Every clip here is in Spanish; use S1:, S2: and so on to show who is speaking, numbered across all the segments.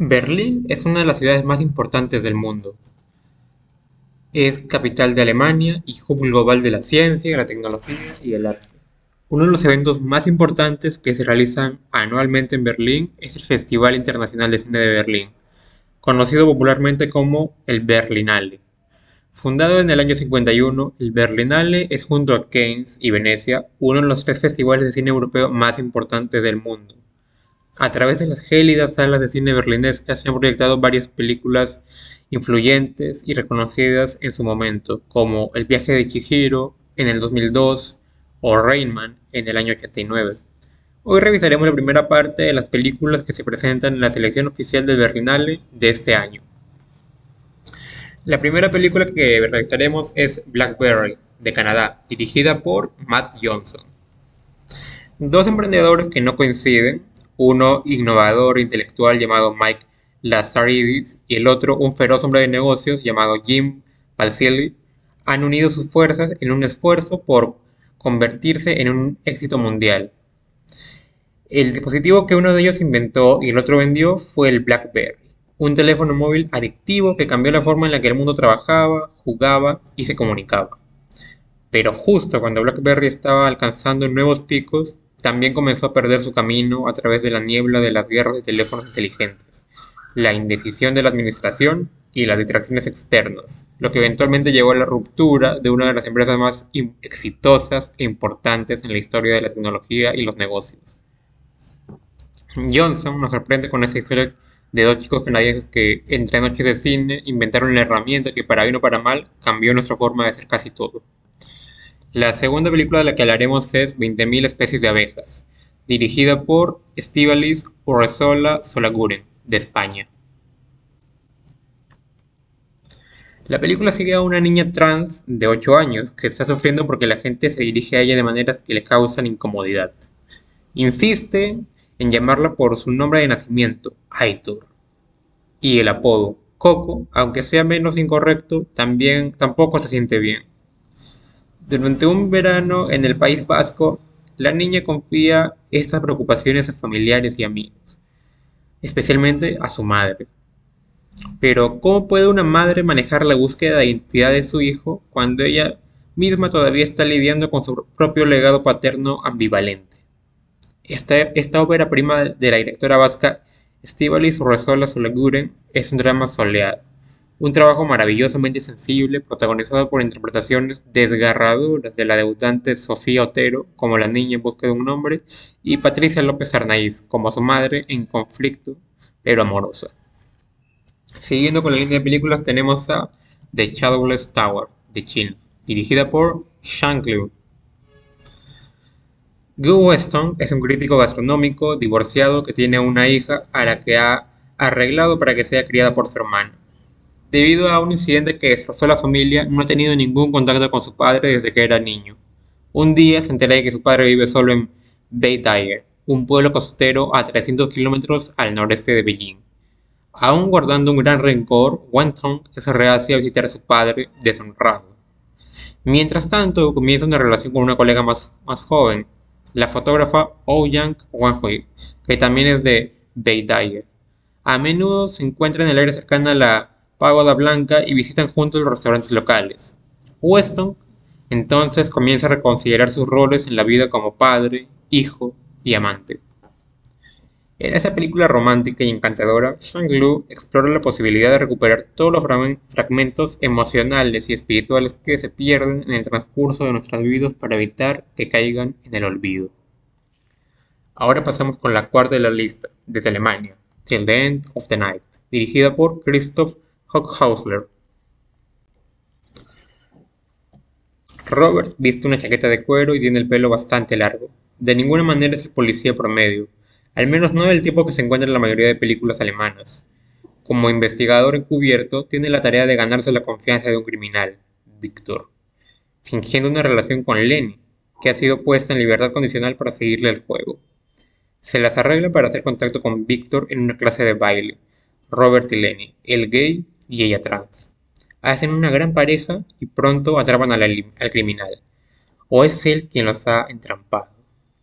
S1: Berlín es una de las ciudades más importantes del mundo. Es capital de Alemania y hub global de la ciencia, la tecnología y el arte. Uno de los eventos más importantes que se realizan anualmente en Berlín es el Festival Internacional de Cine de Berlín, conocido popularmente como el Berlinale. Fundado en el año 51, el Berlinale es junto a Cannes y Venecia uno de los tres festivales de cine europeo más importantes del mundo. A través de las gélidas salas de cine berlinescas se han proyectado varias películas influyentes y reconocidas en su momento, como El viaje de Chihiro en el 2002 o Rainman en el año 89. Hoy revisaremos la primera parte de las películas que se presentan en la selección oficial del Berlinale de este año. La primera película que revisaremos es Blackberry, de Canadá, dirigida por Matt Johnson. Dos emprendedores que no coinciden uno innovador intelectual llamado Mike Lazaridis y el otro un feroz hombre de negocios llamado Jim Balsillie, han unido sus fuerzas en un esfuerzo por convertirse en un éxito mundial. El dispositivo que uno de ellos inventó y el otro vendió fue el BlackBerry, un teléfono móvil adictivo que cambió la forma en la que el mundo trabajaba, jugaba y se comunicaba. Pero justo cuando BlackBerry estaba alcanzando nuevos picos, también comenzó a perder su camino a través de la niebla de las guerras de teléfonos inteligentes, la indecisión de la administración y las distracciones externas, lo que eventualmente llevó a la ruptura de una de las empresas más exitosas e importantes en la historia de la tecnología y los negocios. Johnson nos sorprende con esta historia de dos chicos canadienses que entre noches de cine inventaron la herramienta que para bien o para mal cambió nuestra forma de hacer casi todo. La segunda película de la que hablaremos es 20.000 especies de abejas, dirigida por Estivalis Urresola Solaguren, de España. La película sigue a una niña trans de 8 años que está sufriendo porque la gente se dirige a ella de maneras que le causan incomodidad. Insiste en llamarla por su nombre de nacimiento, Aitor, y el apodo, Coco, aunque sea menos incorrecto, también tampoco se siente bien. Durante un verano en el País Vasco, la niña confía estas preocupaciones a familiares y amigos, especialmente a su madre. Pero, ¿cómo puede una madre manejar la búsqueda de identidad de su hijo cuando ella misma todavía está lidiando con su propio legado paterno ambivalente? Esta, esta ópera prima de la directora vasca Estivalis Urresola Solaguren es un drama soleado un trabajo maravillosamente sensible, protagonizado por interpretaciones desgarradoras de la debutante Sofía Otero como la niña en busca de un hombre y Patricia López Arnaiz como su madre en conflicto pero amorosa. Siguiendo con la línea de películas tenemos a The Shadowless Tower de China, dirigida por Shang Liu. Gu Weston es un crítico gastronómico divorciado que tiene una hija a la que ha arreglado para que sea criada por su hermano. Debido a un incidente que destrozó a la familia, no ha tenido ningún contacto con su padre desde que era niño. Un día se entera de que su padre vive solo en Beidaier, un pueblo costero a 300 kilómetros al noreste de Beijing. Aún guardando un gran rencor, Wang Tong es reacia a visitar a su padre deshonrado. Mientras tanto, comienza una relación con una colega más, más joven, la fotógrafa Ouyang Wanhui, que también es de Beidaier. A menudo se encuentra en el área cercana a la Pagoda Blanca y visitan juntos los restaurantes locales. Weston entonces comienza a reconsiderar sus roles en la vida como padre, hijo y amante. En esa película romántica y encantadora, Shang-Lu explora la posibilidad de recuperar todos los fragmentos emocionales y espirituales que se pierden en el transcurso de nuestras vidas para evitar que caigan en el olvido. Ahora pasamos con la cuarta de la lista, desde Alemania, Till the End of the Night, dirigida por Christoph Hochhausler. Robert viste una chaqueta de cuero y tiene el pelo bastante largo. De ninguna manera es el policía promedio, al menos no el tipo que se encuentra en la mayoría de películas alemanas. Como investigador encubierto, tiene la tarea de ganarse la confianza de un criminal, Víctor, fingiendo una relación con Lenny, que ha sido puesta en libertad condicional para seguirle el juego. Se las arregla para hacer contacto con Víctor en una clase de baile. Robert y Lenny, el gay y ella trans. Hacen una gran pareja y pronto atrapan al, criminal. O es él quien los ha entrampado.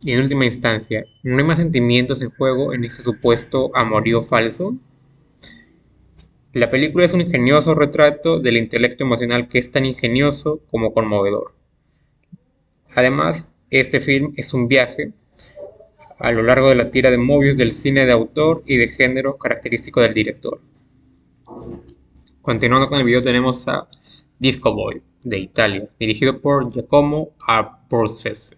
S1: Y en última instancia, ¿no hay más sentimientos en juego en ese supuesto amorío falso? La película es un ingenioso retrato del intelecto emocional que es tan ingenioso como conmovedor. Además, este film es un viaje a lo largo de la tira de Mobius del cine de autor y de género característico del director. Continuando con el video tenemos a Disco Boy de Italia, dirigido por Giacomo Abruzzese.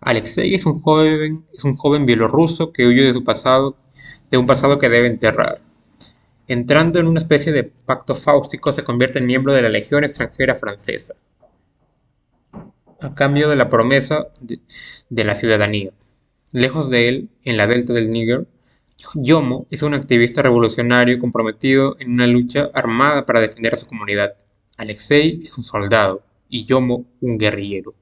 S1: Alexei es un joven, es un joven bielorruso que huye de su pasado, de un pasado que debe enterrar. Entrando en una especie de pacto fáustico, se convierte en miembro de la Legión extranjera francesa, a cambio de la promesa de, la ciudadanía. Lejos de él, en la delta del Níger, Yomo es un activista revolucionario comprometido en una lucha armada para defender a su comunidad. Alexei es un soldado y Yomo un guerrillero.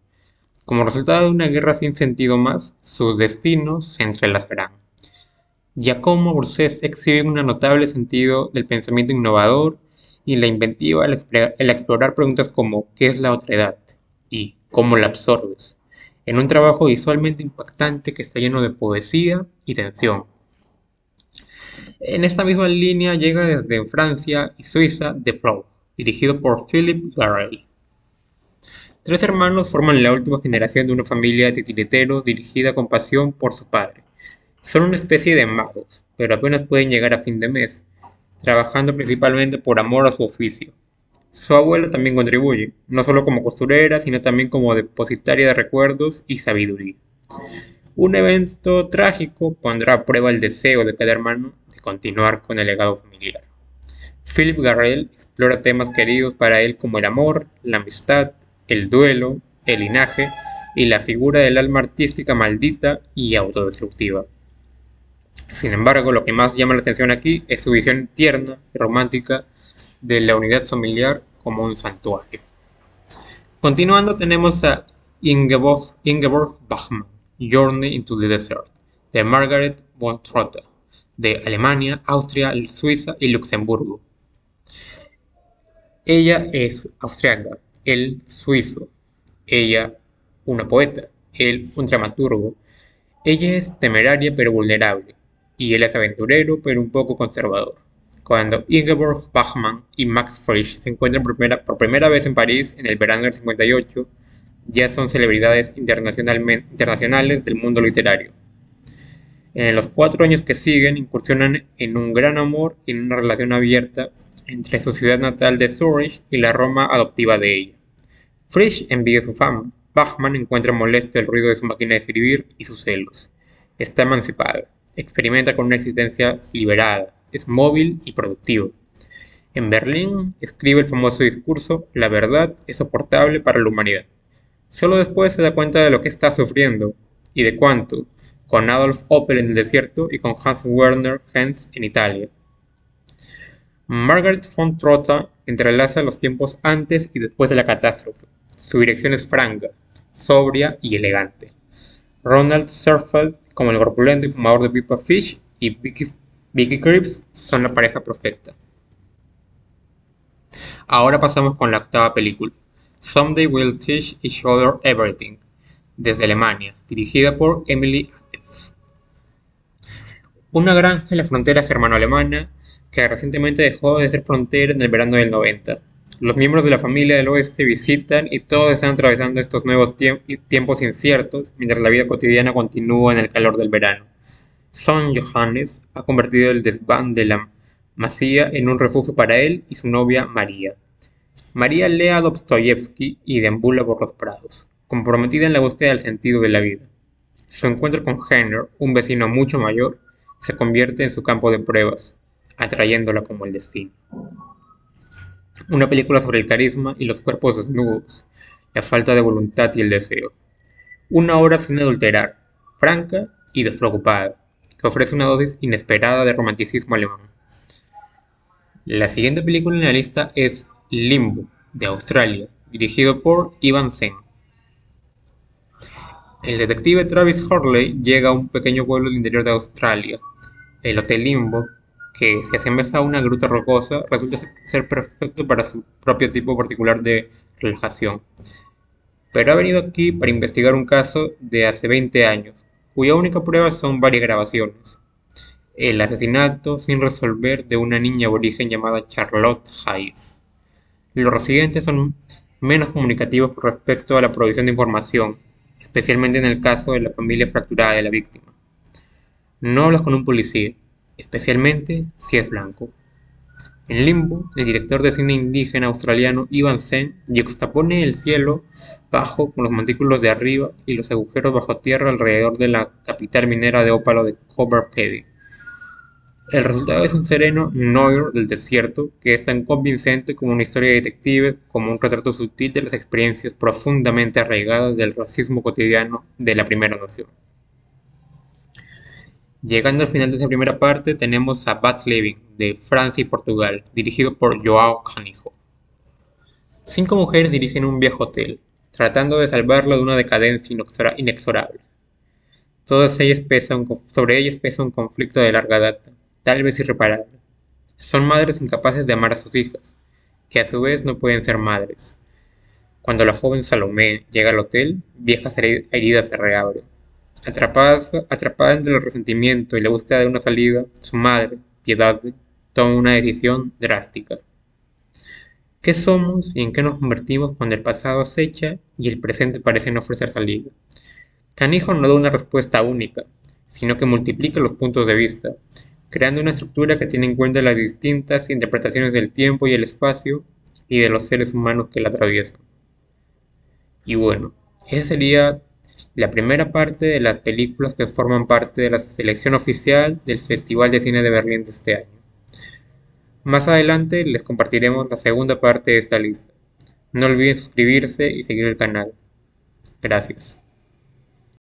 S1: Como resultado de una guerra sin sentido más, sus destinos se entrelazarán. Giacomo Bruzzese exhibe un notable sentido del pensamiento innovador y la inventiva al, explorar preguntas como ¿qué es la otra edad? y ¿cómo la absorbes? en un trabajo visualmente impactante que está lleno de poesía y tensión. En esta misma línea llega desde Francia y Suiza The Pro, dirigido por Philip Garrel. Tres hermanos forman la última generación de una familia de titiriteros dirigida con pasión por su padre. Son una especie de magos, pero apenas pueden llegar a fin de mes, trabajando principalmente por amor a su oficio. Su abuela también contribuye, no solo como costurera, sino también como depositaria de recuerdos y sabiduría. Un evento trágico pondrá a prueba el deseo de cada hermano continuar con el legado familiar. Philip Garrel explora temas queridos para él como el amor, la amistad, el duelo, el linaje y la figura del alma artística maldita y autodestructiva. Sin embargo, lo que más llama la atención aquí es su visión tierna y romántica de la unidad familiar como un santuario. Continuando tenemos a Ingeborg, Ingeborg Bachmann, Journey into the Desert, de Margaret von Trotta, de Alemania, Austria, Suiza y Luxemburgo. Ella es austriaca él suizo, ella una poeta, él un dramaturgo. Ella es temeraria pero vulnerable, y él es aventurero pero un poco conservador. Cuando Ingeborg Bachmann y Max Frisch se encuentran por primera, por primera vez en París en el verano del 58, ya son celebridades internacionales del mundo literario. En los cuatro años que siguen incursionan en un gran amor y en una relación abierta entre su ciudad natal de Zurich y la Roma adoptiva de ella. Frisch envidia su fama. Bachmann encuentra molesto el ruido de su máquina de escribir y sus celos. Está emancipada, experimenta con una existencia liberada, es móvil y productivo. En Berlín escribe el famoso discurso La verdad es soportable para la humanidad. Solo después se da cuenta de lo que está sufriendo y de cuánto, con Adolf Opel en el desierto y con Hans Werner Henz en Italia. Margaret von Trotta entrelaza los tiempos antes y después de la catástrofe. Su dirección es franca, sobria y elegante. Ronald Surfeld, como el corpulento y fumador de pipa Fish, y Vicky, Vicky son la pareja perfecta. Ahora pasamos con la octava película, Someday We'll Teach Each Other Everything, desde Alemania, dirigida por Emily Atef. Una granja en la frontera germano-alemana que recientemente dejó de ser frontera en el verano del 90. Los miembros de la familia del oeste visitan y todos están atravesando estos nuevos tiempos inciertos mientras la vida cotidiana continúa en el calor del verano. Son Johannes ha convertido el desván de la masía en un refugio para él y su novia María. María lee a Dostoyevsky y deambula por los prados, comprometida en la búsqueda del sentido de la vida. Su encuentro con Henner, un vecino mucho mayor, se convierte en su campo de pruebas, atrayéndola como el destino. Una película sobre el carisma y los cuerpos desnudos, la falta de voluntad y el deseo. Una obra sin adulterar, franca y despreocupada, que ofrece una dosis inesperada de romanticismo alemán. La siguiente película en la lista es Limbo, de Australia, dirigido por Ivan Sen. El detective Travis Horley llega a un pequeño pueblo del interior de Australia, el Hotel Limbo, que se asemeja a una gruta rocosa, resulta ser perfecto para su propio tipo particular de relajación. Pero ha venido aquí para investigar un caso de hace 20 años, cuya única prueba son varias grabaciones. el asesinato sin resolver de una niña aborigen llamada Charlotte Hayes. Los residentes son menos comunicativos con respecto a la provisión de información, especialmente en el caso de la familia fracturada de la víctima. No hablas con un policía, especialmente si es blanco. En Limbo, el director de cine indígena australiano Ivan Sen juxtapone el cielo bajo con los montículos de arriba y los agujeros bajo tierra alrededor de la capital minera de ópalo de Copper. El resultado es un sereno Noir del desierto que es tan convincente como una historia de detective, como un retrato sutil de las experiencias profundamente arraigadas del racismo cotidiano de la primera nación. Llegando al final de esta primera parte tenemos a Bad Living de Francia y Portugal, dirigido por Joao Canijo. Cinco mujeres dirigen un viejo hotel, tratando de salvarlo de una decadencia inexorable. Sobre ellas pesa un conflicto de larga data, tal vez irreparable. Son madres incapaces de amar a sus hijas, que a su vez no pueden ser madres. Cuando la joven Salomé llega al hotel, viejas heridas se reabren. Atrapada, atrapada entre el resentimiento y la búsqueda de una salida, su madre, Piedad, toma una decisión drástica. ¿Qué somos y en qué nos convertimos cuando el pasado acecha y el presente parece no ofrecer salida? Canijo no da una respuesta única, sino que multiplica los puntos de vista, creando una estructura que tiene en cuenta las distintas interpretaciones del tiempo y el espacio y de los seres humanos que la atraviesan. Y bueno, esa sería la primera parte de las películas que forman parte de la selección oficial del Festival de Cine de Berlín de este año. Más adelante les compartiremos la segunda parte de esta lista. No olviden suscribirse y seguir el canal. Gracias.